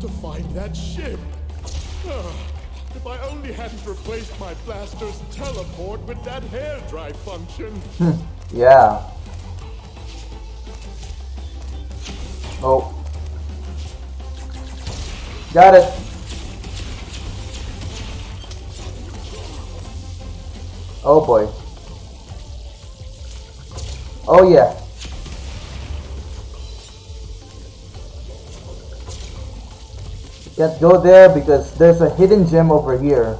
To find that ship. Ah, if I only hadn't replaced my blaster's teleport with that hair dry function. Yeah. Oh. Got it. Oh boy. Oh yeah. Let's go there because there's a hidden gem over here.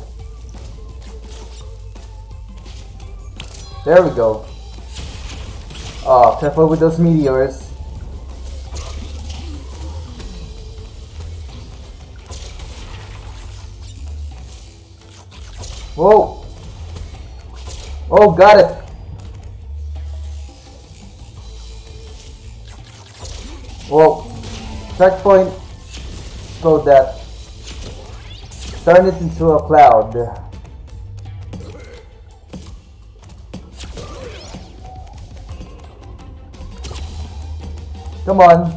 There we go. Ah, oh, careful with those meteors. Whoa! Oh, got it! Whoa! Checkpoint. Explode that. Turn it into a cloud. Come on.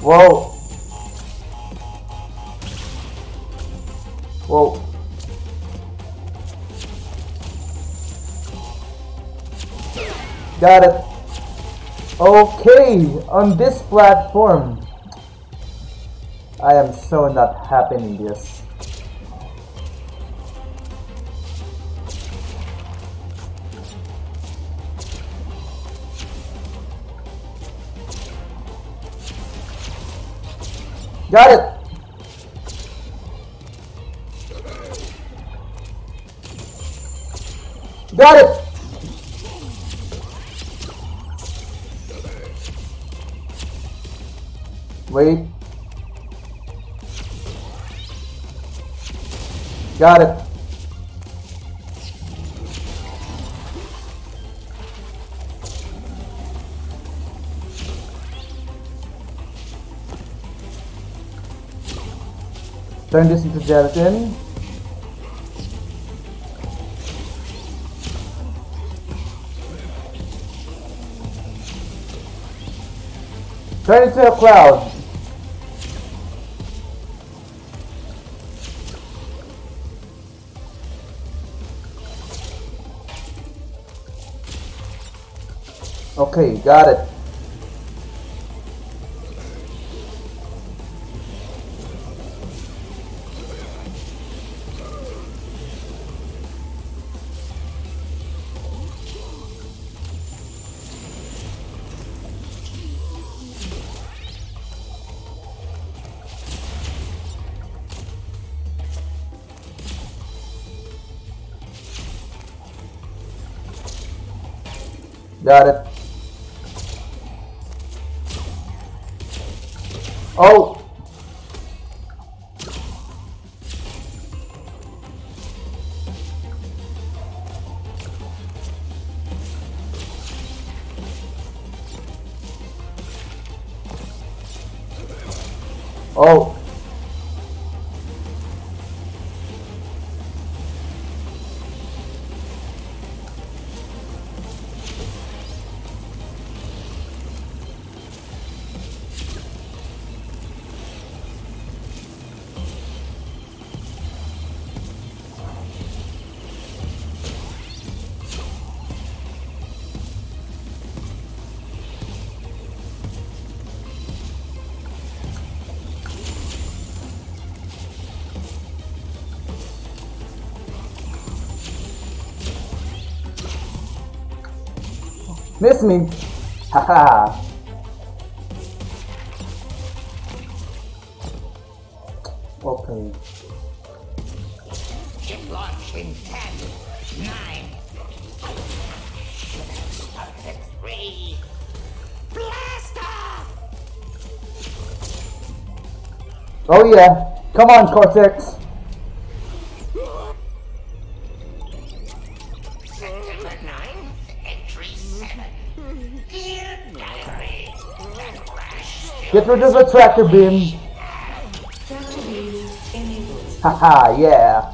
Whoa. Whoa. Got it. Okay, on this platform. I am so not happy in this. Got it! Got it! Wait. Got it. Turn this into gelatin. Turn into a cloud. Okay, got it. Got it. Oh! Oh! Miss me! Haha! okay. Ship launch in 10, 9, 3, blast off! Oh yeah! Come on, Cortex! 9th, entry 7. Dear Diary, that crash still Get rid of the tractor beam! Haha, yeah!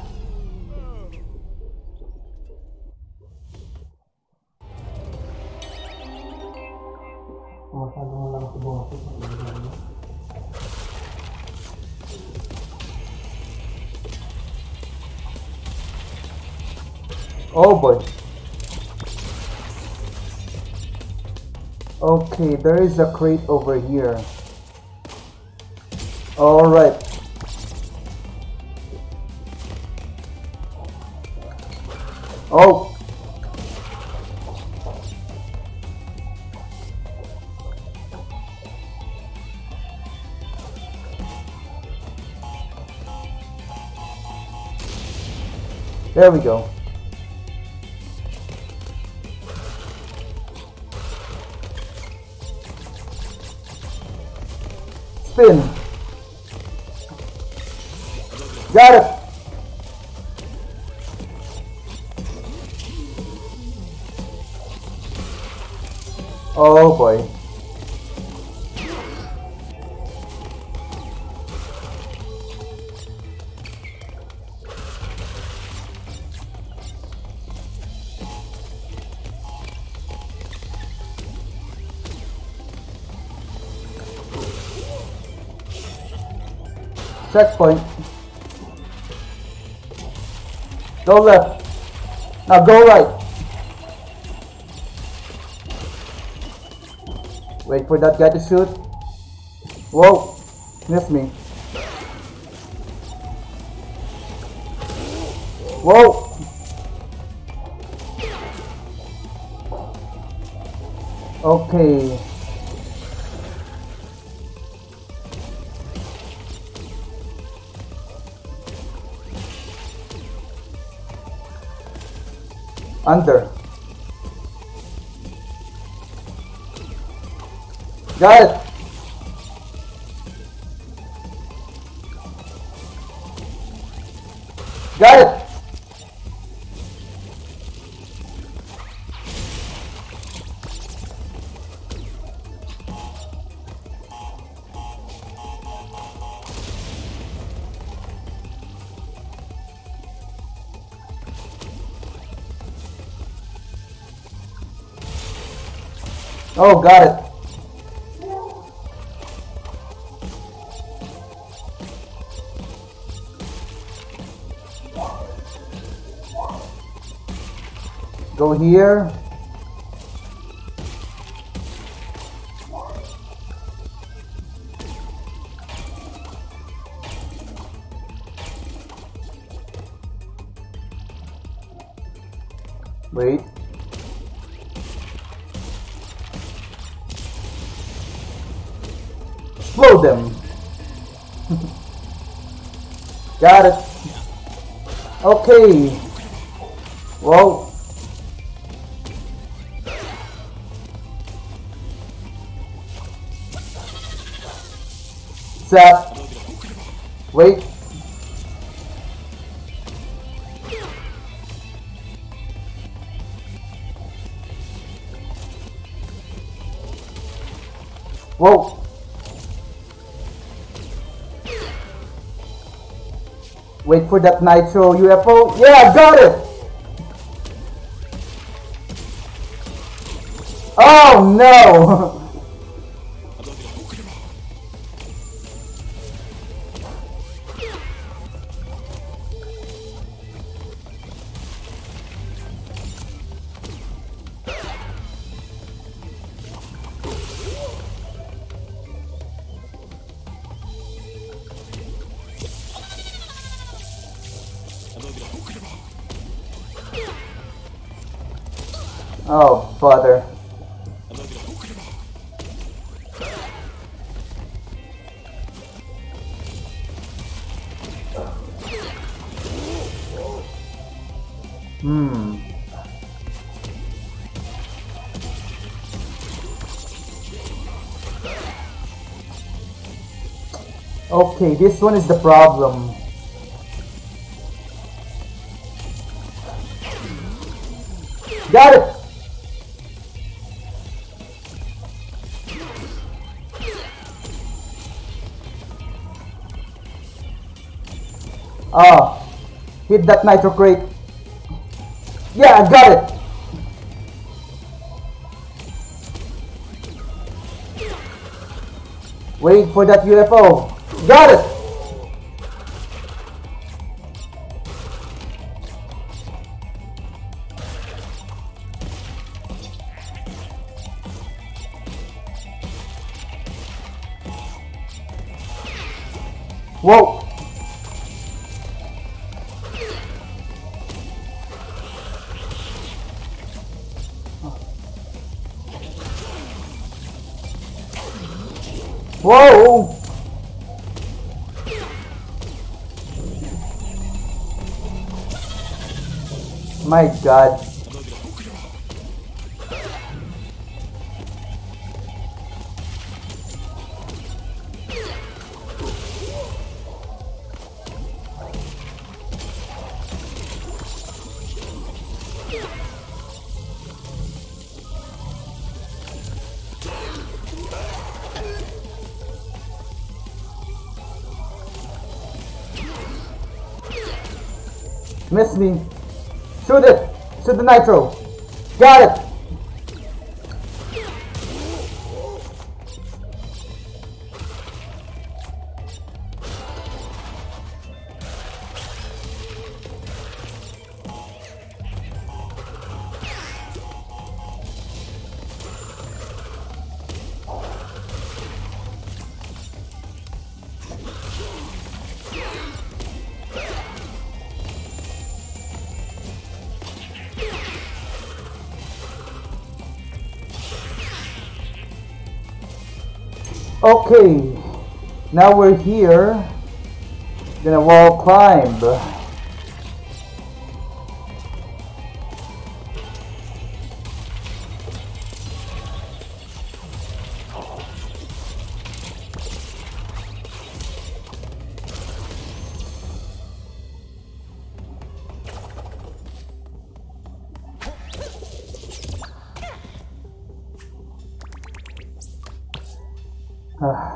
Oh boy. Okay, there is a crate over here. Alright. Oh! There we go. Got. Oh boy. Checkpoint. Go left. Now go right. Wait for that guy to shoot. Whoa. Miss me. Whoa. Okay. Under. Got it. Got it. Oh, got it. Go here. Explode them. Got it. Okay. Whoa. Zap. Wait. Whoa. Wait for that nitro UFO. Yeah, I got it. Oh no. Oh, bother. Hmm. Okay, this one is the problem. Got it! Ah, hit that nitro crate. Yeah, I got it. Wait for that UFO. Got it! Whoa! Whoa! My god. Miss me. Shoot it. Shoot the nitro. Got it. Okay, now we're here. Gonna wall climb. Ah.